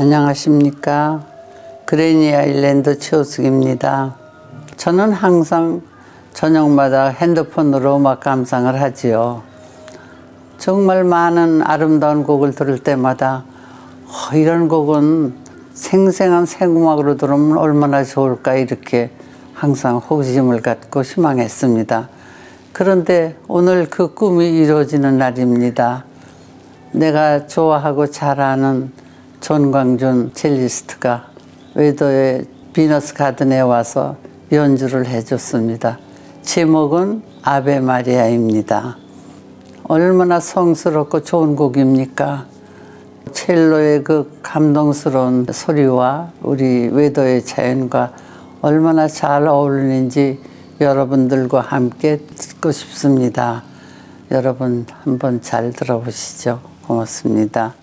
안녕하십니까. 그레니 아일랜드 최우숙입니다. 저는 항상 저녁마다 핸드폰으로 음악 감상을 하지요. 정말 많은 아름다운 곡을 들을 때마다 어, 이런 곡은 생생한 생음악으로 들으면 얼마나 좋을까 이렇게 항상 호기심을 갖고 희망했습니다. 그런데 오늘 그 꿈이 이루어지는 날입니다. 내가 좋아하고 잘 아는 존광준 첼리스트가 외도의 비너스 가든에 와서 연주를 해줬습니다. 제목은 아베 마리아입니다. 얼마나 성스럽고 좋은 곡입니까? 첼로의 그 감동스러운 소리와 우리 외도의 자연과 얼마나 잘 어울리는지 여러분들과 함께 듣고 싶습니다. 여러분 한번 잘 들어보시죠. 고맙습니다.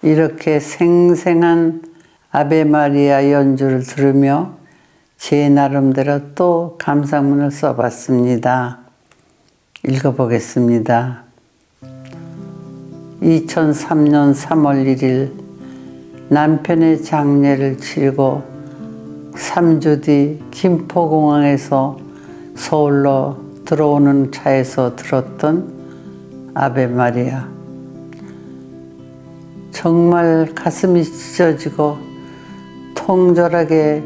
이렇게 생생한 아베 마리아 연주를 들으며 제 나름대로 또 감상문을 써봤습니다. 읽어보겠습니다. 2003년 3월 1일 남편의 장례를 치르고 3주 뒤 김포공항에서 서울로 들어오는 차에서 들었던 아베 마리아. 정말 가슴이 찢어지고 통절하게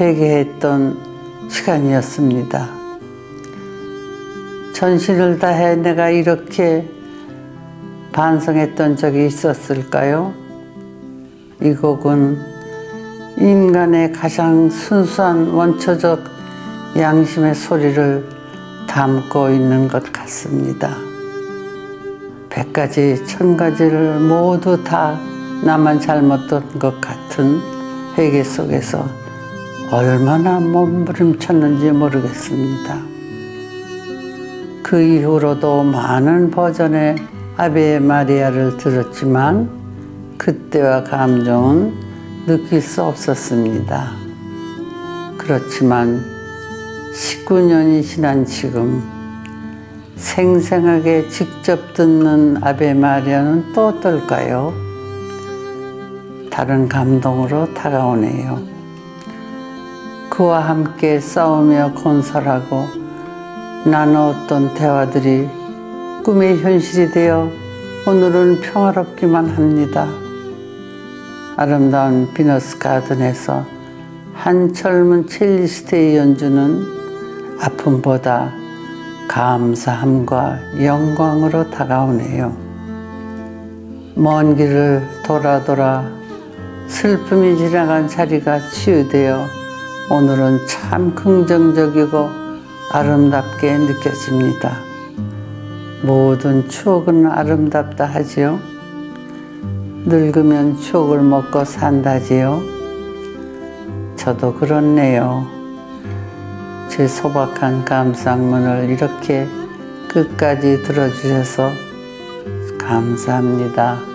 회개했던 시간이었습니다. 전신을 다해 내가 이렇게 반성했던 적이 있었을까요? 이 곡은 인간의 가장 순수한 원초적 양심의 소리를 담고 있는 것 같습니다. 백 가지 천 가지를 모두 다 나만 잘못된 것 같은 회개 속에서 얼마나 몸부림쳤는지 모르겠습니다. 그 이후로도 많은 버전의 아베 마리아를 들었지만 그때와 감정은 느낄 수 없었습니다. 그렇지만 19년이 지난 지금 생생하게 직접 듣는 아베 마리아는 또 어떨까요? 다른 감동으로 다가오네요. 그와 함께 싸우며 건설하고 나누었던 대화들이 꿈의 현실이 되어 오늘은 평화롭기만 합니다. 아름다운 비너스 가든에서 한 젊은 첼리스트의 연주는 아픔보다 감사함과 영광으로 다가오네요. 먼 길을 돌아 돌아 슬픔이 지나간 자리가 치유되어 오늘은 참 긍정적이고 아름답게 느껴집니다. 모든 추억은 아름답다 하지요. 늙으면 추억을 먹고 산다지요. 저도 그렇네요. 제 소박한 감상문을 이렇게 끝까지 들어주셔서 감사합니다.